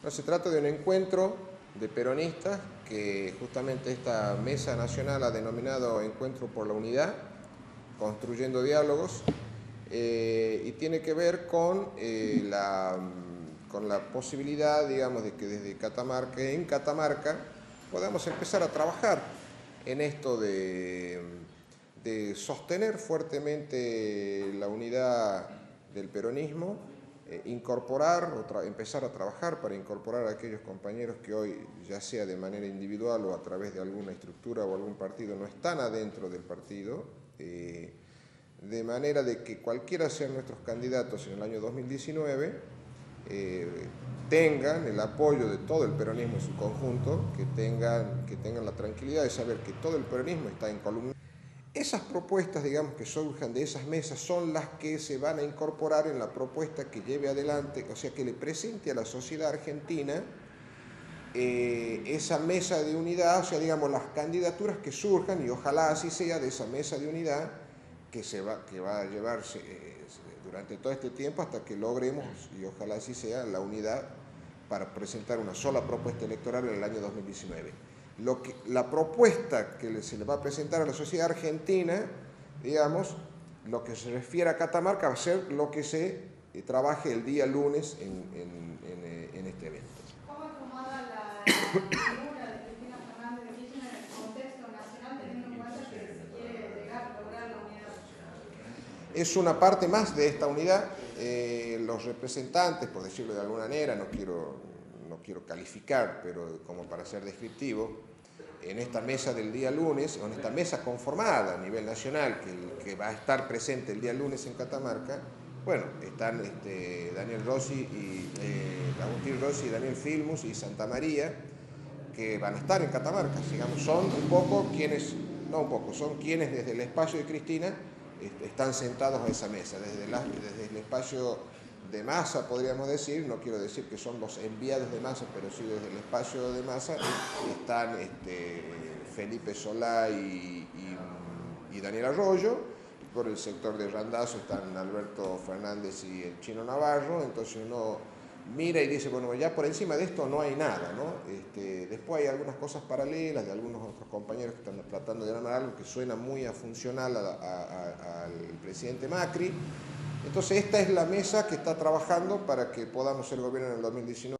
No, se trata de un encuentro de peronistas que justamente esta mesa nacional ha denominado Encuentro por la Unidad, construyendo diálogos, eh, y tiene que ver con, eh, la, con posibilidad, digamos, de que desde Catamarca, en Catamarca, podamos empezar a trabajar en esto de sostener fuertemente la unidad del peronismo, eh, incorporar o empezar a trabajar para incorporar a aquellos compañeros que hoy, ya sea de manera individual o a través de alguna estructura o algún partido, no están adentro del partido, eh, de manera de que cualquiera sean nuestros candidatos en el año 2019, eh, tengan el apoyo de todo el peronismo en su conjunto, que tengan, que tengan la tranquilidad de saber que todo el peronismo está en columna. Esas propuestas, digamos, que surjan de esas mesas son las que se van a incorporar en la propuesta que lleve adelante, o sea, que le presente a la sociedad argentina eh, esa mesa de unidad, o sea, digamos, las candidaturas que surjan, y ojalá así sea, de esa mesa de unidad que, se va, que va a llevarse eh, durante todo este tiempo hasta que logremos, y ojalá así sea, la unidad para presentar una sola propuesta electoral en el año 2019 lo que, la propuesta que se le va a presentar a la sociedad argentina, digamos, lo que se refiere a Catamarca va a ser lo que se eh, trabaje el día lunes en, en, en, en este evento. ¿Cómo acomoda la, figura de Cristina Fernández de Kirchner en el contexto nacional, teniendo en cuenta que se quiere llegar a lograr la unidad? Es una parte más de esta unidad. Eh, los representantes, por decirlo de alguna manera, no quiero, quiero calificar, pero como para ser descriptivo, en esta mesa del día lunes, en esta mesa conformada a nivel nacional, que, va a estar presente el día lunes en Catamarca, bueno, están este, Daniel Rossi y eh, Agustín Rossi, Daniel Filmus y Santa María, que van a estar en Catamarca, digamos, son un poco quienes, no un poco, son quienes desde el espacio de Cristina este, están sentados a esa mesa, desde el espacio de masa, podríamos decir, no quiero decir que son los enviados de masa, pero sí desde el espacio de masa están este, Felipe Solá y, Daniel Arroyo, por el sector de Randazo están Alberto Fernández y el Chino Navarro, entonces uno mira y dice, bueno, ya por encima de esto no hay nada, ¿no? Este, después hay algunas cosas paralelas de algunos otros compañeros que están tratando de armar algo que suena muy a funcional al presidente Macri, entonces esta es la mesa que está trabajando para que podamos ser gobierno en el 2019.